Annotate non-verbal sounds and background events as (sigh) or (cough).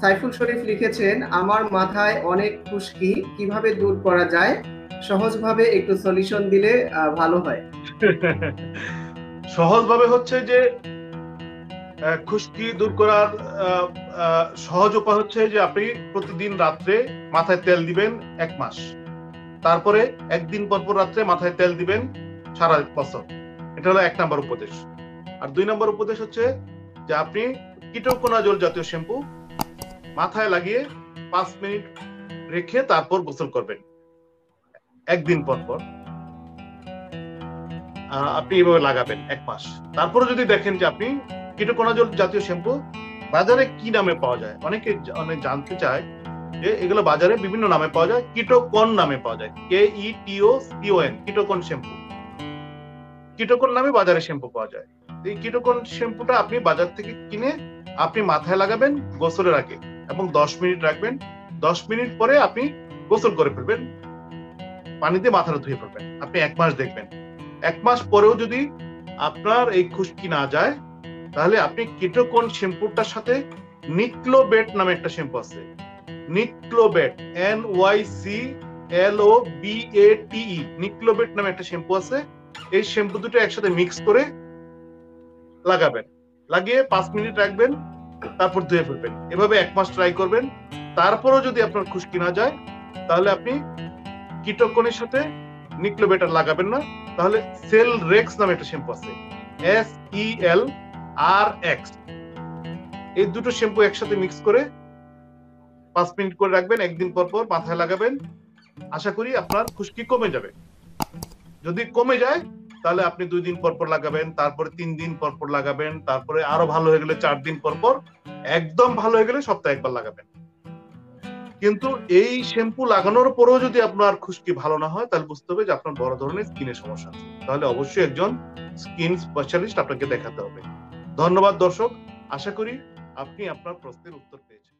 সাইফুল শরীফ লিখেছেন, আমার মাথায় অনেক খুশকি, কীভাবে দূর করা যায়? সহজভাবে একটু সলিউশন দিলে ভালো হয়। (laughs) সহজভাবে হচ্ছে যে খুশকি দূর করার সহজ উপায় হচ্ছে যে, আপনি প্রতিদিন রাত্রে মাথায় তেল দিবেন এক মাস। তারপরে একদিন পর পর রাত্রে মাথায় তেল দিবেন সারা বছর। এটা হলো এক নাম্বার উপদেশ। আর দুই নম্বর উপদেশ হচ্ছে যে, আপনি কিটোকোনাজল জাতীয় শ্যাম্পু মাথায় লাগিয়ে পাঁচ মিনিট রেখে তারপর গোসল করবেন। একদিন পর পর। আপনি এভাবে লাগাবেন এক মাস। তারপরে যদি দেখেন যে আপনি কিটোকোনাজল জাতীয় শ্যাম্পু বাজারে কি নামে পাওয়া যায়? অনেকে অনেক জানতে চায় যে এগুলো বাজারে বিভিন্ন নামে পাওয়া যায়। কিটোকন নামে পাওয়া যায়। কে ই টিও সিওএন কিটোকন শ্যাম্পু কিটোকন নামে বাজারে শ্যাম্পু পাওয়া যায়। এই কিটোকন শ্যাম্পুটা আপনি বাজার থেকে কিনে আপনি মাথায় লাগাবেন গোসলের আগে এবং দশ মিনিট রাখবেন। দশ মিনিট পরে আপনি গোসল করে ফেলবেন। পানি দিয়ে মাথাটা ধুয়ে ফেলবেন। আপনি এক মাস দেখবেন। এক মাস পরেও যদি আপনার এই খুশকি না যায়, তাহলে আপনি কিটোকন শ্যাম্পুটার সাথে নিক্লোবেট নামে একটা শ্যাম্পু আছে। Nyclobate N Y C L O B A T E Nyclobate নামে একটা শ্যাম্পু আছে। এই শ্যাম্পু দুটো একসাথে মিক্স করে লাগাবেন। লাগিয়ে পাঁচ মিনিট রাখবেন, তারপর ধুয়ে ফেলবেন। এভাবে এক মাস ট্রাই করবেন। তারপরও যদি আপনার খুশকি না যায়, তাহলে আপনি কিটোকনের সাথে নিক্লোবেটার লাগাবেন না। তাহলে সেল রেক্স নামে একটা শ্যাম্পু আছে। এস ই এল আর এক্স এই দুটো শ্যাম্পু একসাথে মিক্স করে পাঁচ মিনিট করে রাখবেন, একদিন পর পর মাথায় লাগাবেন। আশা করি আপনার খুশকি কমে যাবে। যদি কমে যায় তাহলে আপনি দুই দিন পর পর লাগাবেন, তারপরে তিন দিন পর পর লাগাবেন, তারপরে আরও ভালো হয়ে গেলে চার দিন পর পর একদম ভালো হয়ে গেলে সপ্তাহে একবার লাগাবেন। কিন্তু এই শ্যাম্পু লাগানোর পরেও যদি আপনার খুশকি ভালো না হয়, তাহলে বুঝতে হবে যে আপনার বড় ধরনের স্কিনের সমস্যা তাহলে অবশ্যই একজন স্কিন স্পেশালিস্ট আপনাকে দেখাতে হবে। ধন্যবাদ দর্শক, আশা করি আপনি আপনার প্রশ্নের উত্তর পেয়েছেন।